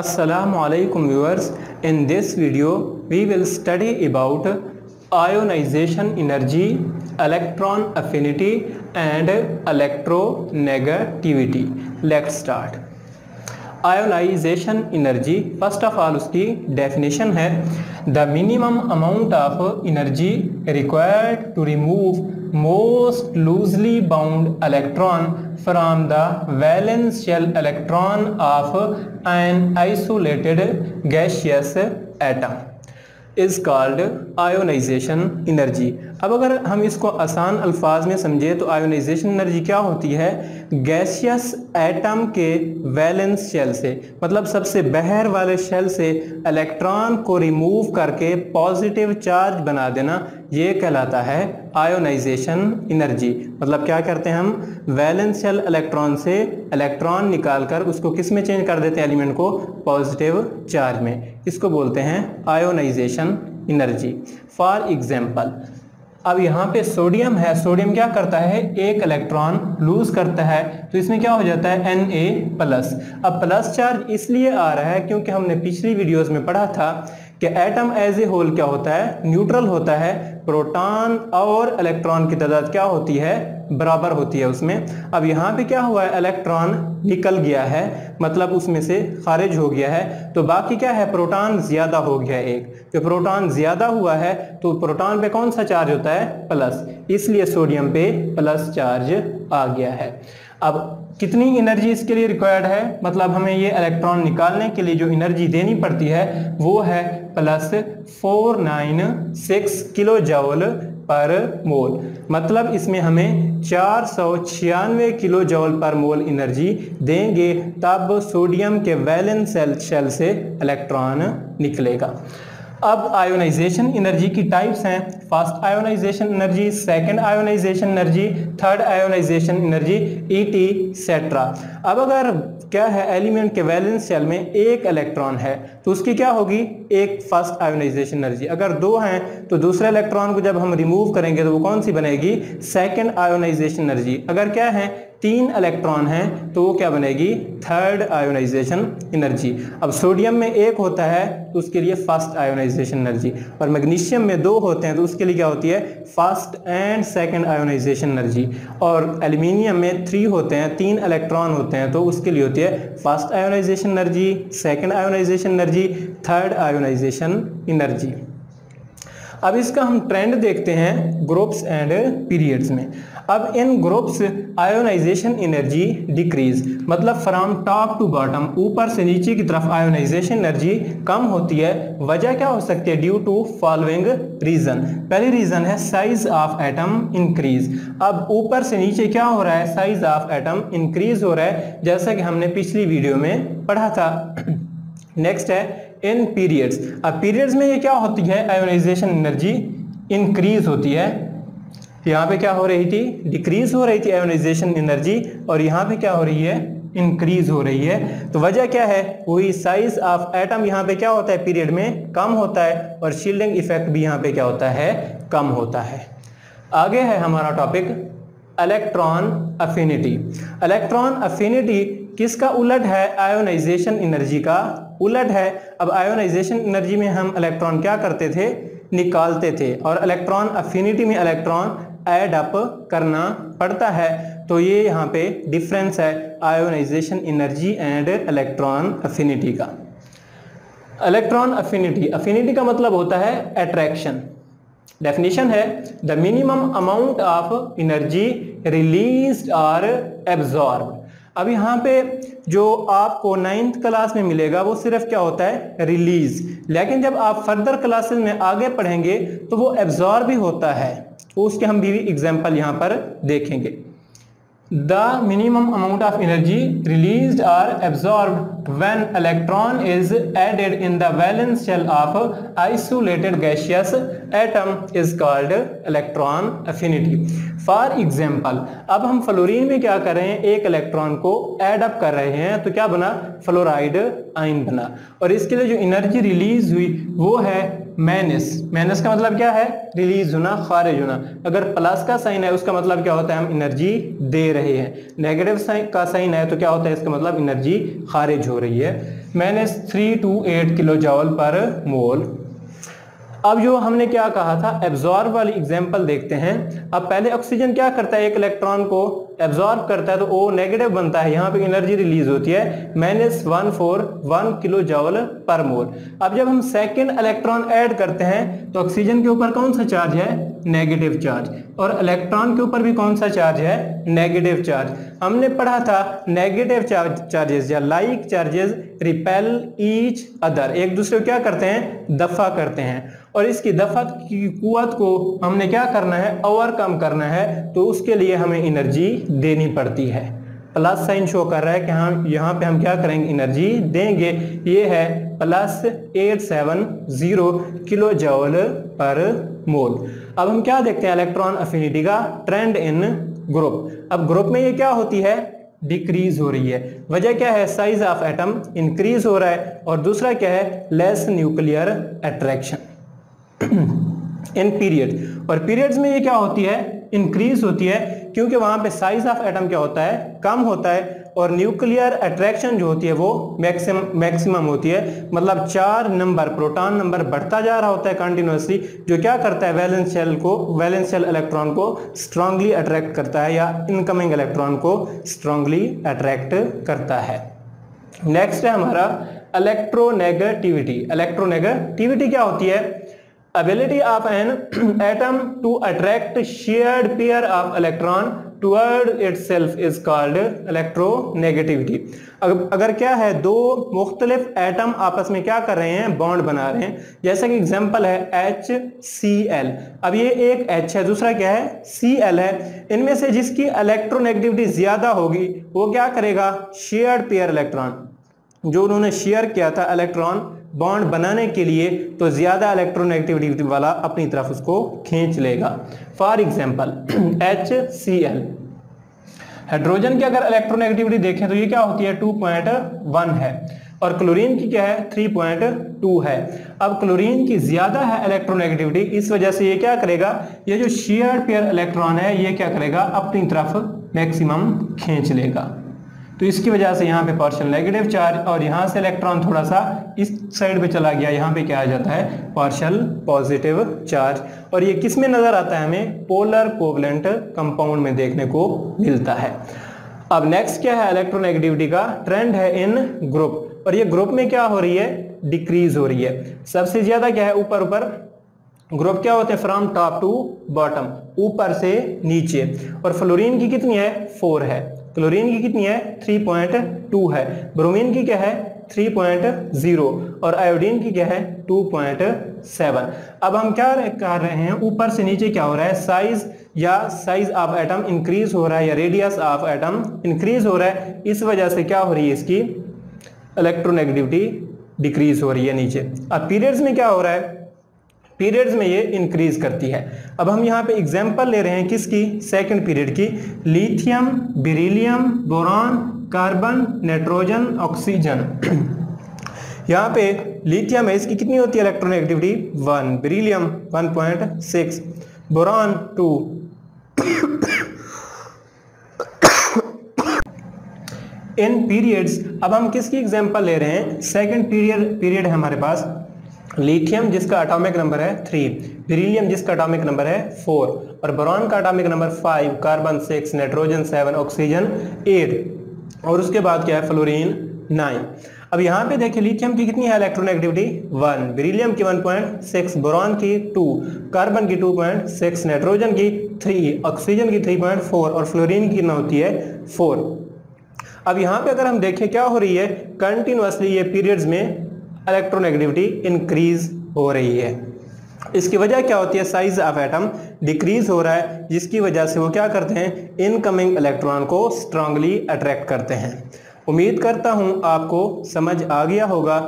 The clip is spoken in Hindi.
Assalamu alaikum viewers. In this video we will study about ionization energy, electron affinity and electronegativity. Let's start. Ionization energy first of all उसकी डेफिनेशन है the minimum amount of energy required to remove most loosely bound electron from the valence shell electron of an isolated gaseous atom is called ionization energy अब अगर हम इसको आसान अल्फाज में समझें तो आयोनाइजेशन एनर्जी क्या होती है? गैसियस एटम के वैलेंस शेल से मतलब सबसे बहर वाले शेल से इलेक्ट्रॉन को रिमूव करके पॉजिटिव चार्ज बना देना। ये कहलाता है आयोनाइजेशन एनर्जी मतलब क्या करते हैं हम? वैलेंस शेल इलेक्ट्रॉन से इलेक्ट्रॉन निकालकर उसको किसमें चेंज कर देते हैं एलिमेंट को? पॉजिटिव चार्ज में. इसको बोलते हैं आयोनाइजेशन एनर्जी फॉर एग्ज़ाम्पल अब यहाँ पे सोडियम है. सोडियम क्या करता है? एक इलेक्ट्रॉन लूज करता है. तो इसमें क्या हो जाता है? एन ए प्लस अब प्लस चार्ज इसलिए आ रहा है क्योंकि हमने पिछली वीडियोस में पढ़ा था कि एटम एज ए होल क्या होता है? न्यूट्रल होता है। प्रोटॉन और इलेक्ट्रॉन की तादाद क्या होती है? बराबर होती है उसमें। अब यहाँ पे क्या हुआ है? इलेक्ट्रॉन निकल गया है। मतलब उसमें से खारिज हो गया है। तो बाकी क्या है? प्रोटॉन ज़्यादा हो गया एक। जो प्रोटॉन ज़्यादा हुआ है तो प्रोटॉन पे कौन सा चार्ज होता है? प्लस इसलिए सोडियम पे प्लस चार्ज आ गया है। अब कितनी एनर्जी इसके लिए रिक्वायर्ड है? मतलब हमें ये इलेक्ट्रॉन निकालने के लिए जो एनर्जी देनी पड़ती है, वो है plus four nine six kilo joule per mole मतलब इसमें हमें चार सौ छियानवे किलो जौल पर मोल एनर्जी देंगे, तब सोडियम के वैलेंस सेल से इलेक्ट्रॉन निकलेगा। अब आयोनाइजेशन एनर्जी की टाइप्स हैं. First ionization energy second ionization energy third ionization energy et cetera अब अगर क्या है एलिमेंट के वैलेंस शेल में एक इलेक्ट्रॉन है तो उसकी क्या होगी? एक फ़र्स्ट आयोनाइजेशन एनर्जी अगर दो हैं तो दूसरे इलेक्ट्रॉन को जब हम रिमूव करेंगे तो वो कौन सी बनेगी? सेकेंड आयोनाइजेशन एनर्जी अगर क्या है? तीन इलेक्ट्रॉन हैं तो वो क्या बनेगी? थर्ड आयोनाइजेशन एनर्जी अब सोडियम में एक होता है तो उसके लिए फ़र्स्ट आयोनाइजेशन एनर्जी और मैग्नीशियम में दो होते हैं तो उसके लिए क्या होती है? First and second ionization energy और एल्यूमिनियम में थ्री होते हैं, तीन इलेक्ट्रॉन होते हैं तो उसके लिए होती है first ionization energy second ionization energy third ionization energy अब इसका हम ट्रेंड देखते हैं ग्रुप्स एंड पीरियड्स में। अब in groups ionization energy decrease मतलब फ्रॉम टॉप टू बॉटम ऊपर से नीचे की तरफ़ आयोनाइजेशन एनर्जी कम होती है। वजह क्या हो सकती है? ड्यू टू फॉलोइंग रीजन पहली रीजन है साइज़ ऑफ़ एटम इंक्रीज अब ऊपर से नीचे क्या हो रहा है? साइज़ ऑफ़ एटम इंक्रीज हो रहा है। जैसा कि हमने पिछली वीडियो में पढ़ा था। नेक्स्ट है इन पीरियड्स अब पीरियड्स में ये क्या होती है? आयोनाइजेशन एनर्जी इंक्रीज होती है। यहाँ पे क्या हो रही थी? डिक्रीज हो रही थी आयोनाइजेशन एनर्जी और यहाँ पे क्या हो रही है? इंक्रीज हो रही है। तो वजह क्या है? वही साइज़ ऑफ़ एटम यहाँ पे क्या होता है? पीरियड में कम होता है और शील्डिंग इफ़ेक्ट भी यहाँ पे क्या होता है? कम होता है। आगे है हमारा topic electron affinity electron affinity किसका उलट है? आयोनाइजेशन एनर्जी का। उलट है। अब आयोनाइजेशन एनर्जी में हम इलेक्ट्रॉन क्या करते थे? निकालते थे। और इलेक्ट्रॉन अफिनिटी में इलेक्ट्रॉन ऐड अप करना पड़ता है। तो ये यहाँ पे डिफरेंस है ionization energy and electron affinity का। इलेक्ट्रॉन अफिनिटी अफिनिटी का मतलब होता है अट्रैक्शन डेफिनेशन है the minimum amount of energy release और एब्जॉर्ब अब यहाँ पे जो आपको नाइन्थ क्लास में मिलेगा, वो सिर्फ़ क्या होता है? रिलीज़ लेकिन जब आप फर्दर क्लासेस में आगे पढ़ेंगे तो वो एब्जॉर्ब भी होता है। उसके हम भी एग्ज़ाम्पल यहाँ पर देखेंगे। The minimum amount of energy release or absorb when electron is added in the valence shell of isolated gaseous atom is called electron affinity. For example अब हम फ्लोरीन में क्या कर रहे हैं? एक इलेक्ट्रॉन को एड अप कर रहे हैं तो क्या बना? फ्लोराइड आइन बना। और इसके लिए जो एनर्जी रिलीज़ हुई, वो है मैनस। मैनस का मतलब क्या है? रिलीज़ होना खारिज होना। अगर प्लस का साइन है, उसका मतलब क्या होता है? हम एनर्जी दे रहे हैं। नेगेटिव का साइन है तो क्या होता है? इसका मतलब एनर्जी खारिज हो रही है। Minus three two eight kilo joule per mole अब जो हमने क्या कहा था एब्जॉर्ब वाली एग्जांपल देखते हैं। अब पहले ऑक्सीजन क्या करता है? एक इलेक्ट्रॉन को एब्जॉर्ब करता है तो ओ नेगेटिव बनता है। यहाँ पे एनर्जी रिलीज़ होती है। Minus one four one kilo joule per mole अब जब हम सेकेंड इलेक्ट्रॉन ऐड करते हैं तो ऑक्सीजन के ऊपर कौन सा चार्ज है? नेगेटिव चार्ज और इलेक्ट्रॉन के ऊपर भी कौन सा चार्ज है? नेगेटिव चार्ज हमने पढ़ा था नेगेटिव चार्ज चार्जेस या like charges repel each other एक दूसरे को क्या करते हैं? दफ़ा करते हैं। और इसकी दफ़ा की कुत को हमने क्या करना है? ओवरकम करना है। तो उसके लिए हमें एनर्जी देनी पड़ती है। प्लस साइन शो कर रहा है कि हम यहाँ पे हम क्या करेंगे? एनर्जी देंगे। ये है plus eight seven zero kilo joule per mole अब हम क्या देखते हैं? इलेक्ट्रॉन अफिनिटी का ट्रेंड इन ग्रुप। अब ग्रुप में ये क्या होती है? डिक्रीज हो रही है। वजह क्या है? साइज़ ऑफ़ एटम इंक्रीज हो रहा है और दूसरा क्या है? Less nuclear attraction. In period. और पीरियड्स में ये क्या होती है? इंक्रीज होती है, क्योंकि वहाँ पे साइज़ ऑफ़ एटम क्या होता है? कम होता है। और न्यूक्लियर अट्रैक्शन जो होती है वो मैक्सिम, मैक्सिमम होती है। मतलब चार नंबर, प्रोटॉन नंबर बढ़ता जा रहा होता है कंटिन्यूसली जो क्या करता है, वैलेंस शेल को, वैलेंस शेल इलेक्ट्रॉन को स्ट्रांगली अट्रैक्ट करता है या इनकमिंग इलेक्ट्रॉन को स्ट्रांगली अट्रैक्ट करता है। नेक्स्ट है हमारा इलेक्ट्रोनेगेटिविटी इलेक्ट्रोनेगेटिविटी क्या होती है? Ability of an atom to attract shared pair of electron toward itself is called electronegativity. अगर क्या है, दो मुख्तलिफ़ एटम आपस में क्या कर रहे हैं बॉन्ड बना रहे हैं। जैसा कि एग्ज़ाम्पल है एच सी एल अब ये एक एच है, दूसरा क्या है? सी एल है। इनमें से जिसकी इलेक्ट्रोनेगेटिविटी ज़्यादा होगी, वो क्या करेगा? शेयर पेयर इलेक्ट्रॉन जो उन्होंने शेयर किया था इलेक्ट्रॉन बॉन्ड बनाने के लिए तो ज़्यादा इलेक्ट्रोनेगेटिविटी वाला अपनी तरफ़ उसको खींच लेगा। For example H C L hydrogen की अगर इलेक्ट्रोनेगेटिविटी देखें तो ये क्या होती है? 2.1 है। और क्लोरीन की क्या है? 3.2 है। अब क्लोरीन की ज़्यादा है इलेक्ट्रोनेगेटिविटी इस वजह से ये क्या करेगा? ये जो शेयर पेयर इलेक्ट्रॉन है, ये क्या करेगा? अपनी तरफ़ मैक्सिमम खींच लेगा। तो इसकी वजह से यहाँ पे पार्शियल नेगेटिव चार्ज और यहाँ से इलेक्ट्रॉन थोड़ा सा इस साइड पे चला गया। यहाँ पे क्या आ जाता है? पार्शियल पॉजिटिव चार्ज और ये किसमें नज़र आता है हमें? पोलर कोवलेंट कंपाउंड में देखने को मिलता है। अब नेक्स्ट क्या है इलेक्ट्रोनेगेटिविटी का? ट्रेंड है इन ग्रुप और ये ग्रुप में क्या हो रही है? डिक्रीज हो रही है। सबसे ज़्यादा क्या है? ऊपर ऊपर। ग्रुप क्या होते हैं? फ्रॉम टॉप टू बॉटम ऊपर से नीचे। और फ्लोरीन की कितनी है? फोर है। क्लोरीन की कितनी है? 3.2 है। ब्रोमीन की क्या है? 3.0 और आयोडीन की क्या है? 2.7 अब हम क्या कर रहे हैं? ऊपर से नीचे क्या हो रहा है? साइज़ या साइज़ ऑफ़ एटम इंक्रीज हो रहा है या रेडियस ऑफ़ एटम इंक्रीज हो रहा है। इस वजह से क्या हो रही है इसकी? इलेक्ट्रोनेगेटिविटी डिक्रीज हो रही है नीचे। अब पीरियड्स में क्या हो रहा है? पीरियड्स में ये इंक्रीज करती है। अब हम यहाँ पे एग्ज़ाम्पल ले रहे हैं किसकी? सेकंड पीरियड की। Lithium beryllium boron carbon nitrogen oxygen यहाँ पे लिथियम है, इसकी कितनी होती है electronegativity one beryllium one point six boron two in periods अब हम किसकी एग्जांपल ले रहे हैं? सेकंड पीरियड पीरियड है हमारे पास। लिथियम जिसका अटोमिक नंबर है थ्री बेरिलियम जिसका अटोमिक नंबर है फोर और बोरॉन का atomic number five carbon six nitrogen seven oxygen eight और उसके बाद क्या है? फ्लोरीन नाइन अब यहाँ पे देखिए, लिथियम की कितनी है इलेक्ट्रोनेगेटिविटी वन बेरिलियम की वन पॉइंट सिक्स बोरॉन की टू कार्बन की टू पॉइंट सिक्स नाइट्रोजन की थ्री ऑक्सीजन की थ्री पॉइंट फोर और फ्लोरीन की कितना होती है फोर अब यहाँ पे अगर हम देखें, क्या हो रही है? कंटिन्यूसली ये पीरियड्स में इलेक्ट्रोनेगेटिविटी इंक्रीज हो रही है। इसकी वजह क्या होती है? साइज़ ऑफ़ एटम डिक्रीज हो रहा है, जिसकी वजह से वो क्या करते हैं? इनकमिंग इलेक्ट्रॉन को स्ट्रांगली अट्रैक्ट करते हैं। उम्मीद करता हूँ आपको समझ आ गया होगा।